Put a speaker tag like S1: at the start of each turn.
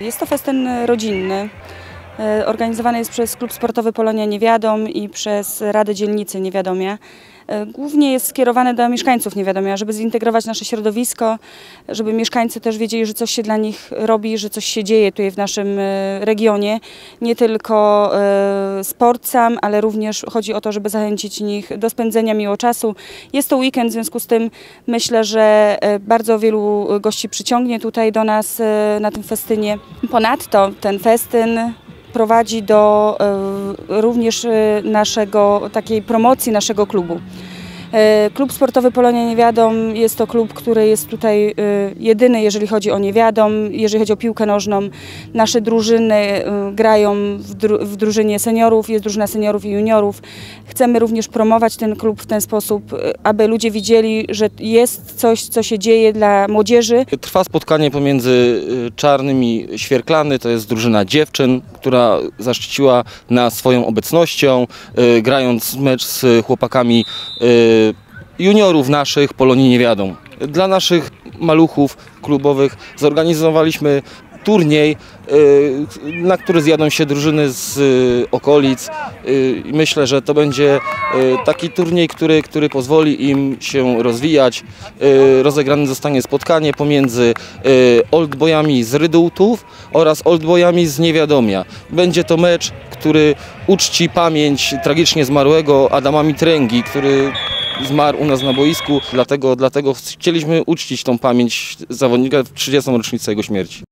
S1: Jest to festyn rodzinny. E, Organizowany jest przez Klub Sportowy Polonia Niewiadom i przez Radę Dzielnicy Niewiadomia. E, Głównie jest skierowany do mieszkańców Niewiadomia, żeby zintegrować nasze środowisko, żeby mieszkańcy też wiedzieli, że coś się dla nich robi, że coś się dzieje tutaj w naszym e, regionie. Nie tylko sport sam, ale również chodzi o to, żeby zachęcić nich do spędzenia miło czasu. Jest to weekend, w związku z tym myślę, że bardzo wielu gości przyciągnie tutaj do nas na tym festynie. Ponadto ten festyn prowadzi do e, również e, naszego, takiej promocji naszego klubu. E, Klub Sportowy Polonia Niewiadom jest to klub, który jest tutaj e, jedyny, jeżeli chodzi o Niewiadom, jeżeli chodzi o piłkę nożną. Nasze drużyny e, grają w, dru w drużynie seniorów, jest drużyna seniorów i juniorów. Chcemy również promować ten klub w ten sposób, aby ludzie widzieli, że jest coś, co się dzieje dla młodzieży.
S2: Trwa spotkanie pomiędzy Czarnym i Świerklany, to jest drużyna dziewczyn, która zaszczyciła nas swoją obecnością, grając mecz z chłopakami juniorów naszych Polonii Niewiadom. Dla naszych maluchów klubowych zorganizowaliśmy turniej, y, na który zjadą się drużyny z y, okolic. Y, Myślę, że to będzie taki turniej, który, który pozwoli im się rozwijać. Rozegrane zostanie spotkanie pomiędzy oldboyami z Rydultów oraz oldboyami z Niewiadomia. Będzie to mecz, który uczci pamięć tragicznie zmarłego Adama Mitręgi, który zmarł u nas na boisku, dlatego, dlatego chcieliśmy uczcić tą pamięć zawodnika w 30. rocznicę jego śmierci.